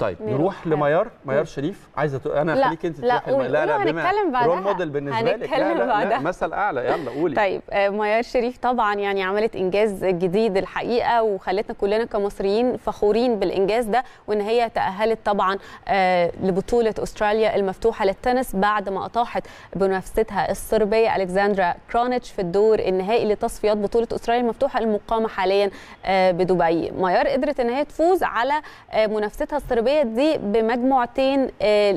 طيب نروح. لميار ميار شريف عايزة. أنا لا، خليك أنت لا، لميار. قولي- قولي هنتكلم بعدها. role model بالنسبة لك لا لا. لا مثل أعلى يلا قولي طيب آه، ميار شريف طبعا يعني عملت إنجاز جديد الحقيقة وخلتنا كلنا كمصريين فخورين بالإنجاز ده وإن هي تأهلت طبعا آه، لبطولة أستراليا المفتوحة للتنس بعد ما أطاحت بمنافستها الصربية ألكسندرا كرونيتش في الدور النهائي لتصفيات بطولة أستراليا المفتوحة المقامة حاليا آه، بدبي ميار قدرت إن هي تفوز على منافستها الصربية دي بمجموعتين آه،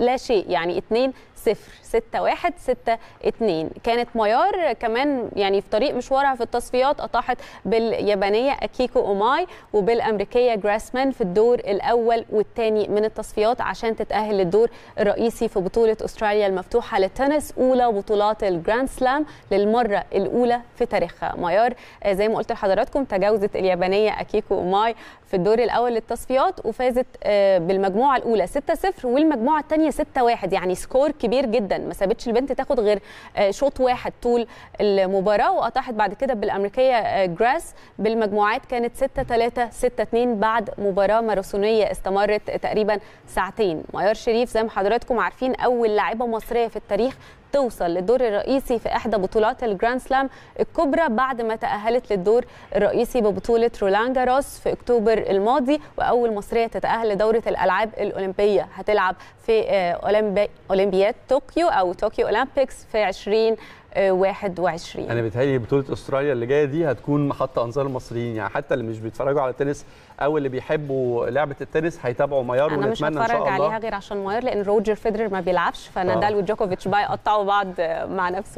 لا شيء. يعني 2 صفر 6 1 6 2 كانت ميار كمان يعني في طريق مشوارها في التصفيات أطاحت باليابانية أكيكو أوماي وبالأمريكية جراسمان في الدور الأول والثاني من التصفيات عشان تتأهل للدور الرئيسي في بطولة أستراليا المفتوحة للتنس أولى بطولات الجراند سلام للمرة الأولى في تاريخها. ميار آه، زي ما قلت لحضراتكم تجاوزت اليابانية أكيكو أوماي في الدور الأول للتصفيات وفازت آه، بالمجموعة الأولى 6-0 والمجموعة الثانية 6-1 يعني score كبير جدا. ما سابتش البنت تاخد غير آه، شوط واحد طول المباراة وأطاحت بعد كده بالأمريكية آه، جراس. بالمجموعات كانت 6-3 6-2 بعد مباراة ماراثونية استمرت تقريبا ساعتين. ميار شريف زي ما حضراتكم عارفين أول لاعبة مصرية في التاريخ توصل للدور الرئيسي في إحدى بطولات الجراند سلام الكبرى بعد ما تأهلت للدور الرئيسي ببطولة رولان جاروس في أكتوبر الماضي وأول مصرية تتأهل لدورة الألعاب الأولمبية. هتلعب في آه، أولمبي- اولمبياد طوكيو أو طوكيو Olympics في 2021 أنا بيتهيألي بطولة أستراليا اللي جاية دي هتكون محط أنظار المصريين يعني حتى اللي مش بيتفرجوا على التنس أو اللي بيحبوا لعبة التنس هيتابعوا ميار أنا مش ونتمنى إن هتفرج شاء الله. عليها غير عشان ميار لأن روجر فيدرر ما بيلعبش فنادال آه. وجوكوفيتش بقى يقطعوا بعض مع نفسه